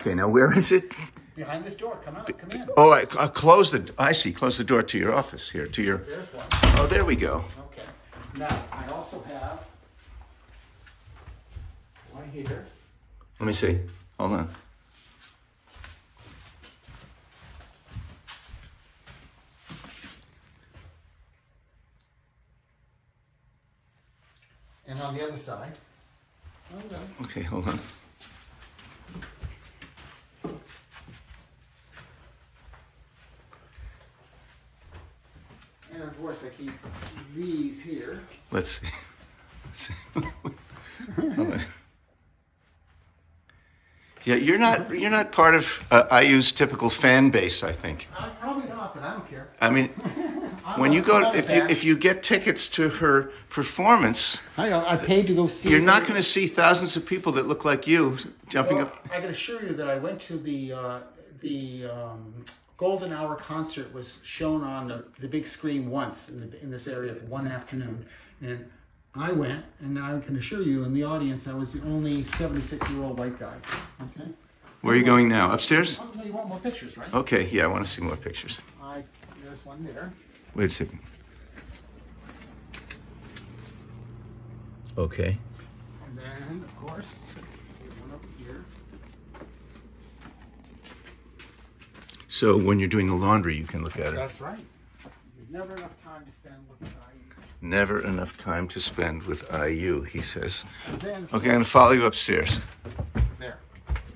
Okay, now where is it? Behind this door. Come out. Come in. Oh, I, I closed the. I see. Close the door to your office here. To your. There's one. Oh, there we go. Okay. Now, I also have one here. Let me see. Hold on. And on the other side. Okay. Okay, hold on. And of course, I keep these here. Let's see. Let's see. Yeah, you're not. You're not part of uh, IU's typical fan base. I think. I probably not, but I don't care. I mean, when you go, if you if you get tickets to her performance, I, I paid to go see. you're not going to see thousands of people that look like you jumping Well, up. I can assure you that I went to the uh, the um, Golden Hour concert was shown on the, the big screen once in, the, in this area for one afternoon, and I went, and I can assure you, in the audience, I was the only 76 year old white guy. Okay. Where are you going now? Upstairs? Oh, you want more pictures, right? Okay. Yeah, I want to see more pictures. I, there's one there. Wait a second. Okay. And then, of course, there's one up here. So when you're doing the laundry, you can look at it. That's right. There's never enough time to spend looking at IU. Never enough time to spend with IU, he says. Then, Okay, I'm gonna follow you upstairs. there.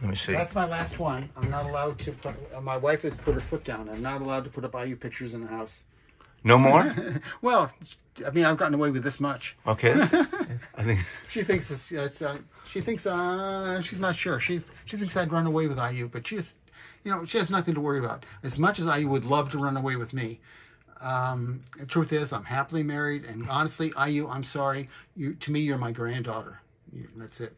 Let me see. That's my last one. I'm not allowed to put. Uh, my wife has put her foot down. I'm not allowed to put up IU pictures in the house. No more? Well, I mean, I've gotten away with this much. Okay. I think. She thinks it's. it's uh, she thinks. Uh, she's not sure. She she thinks I'd run away with IU, but she's, you know, she has nothing to worry about. As much as I would love to run away with me, um, the truth is, I'm happily married, and honestly, IU, I'm sorry. You to me, you're my granddaughter. You, that's it.